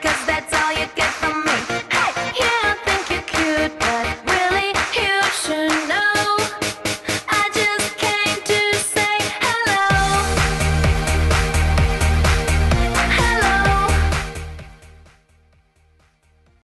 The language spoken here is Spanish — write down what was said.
que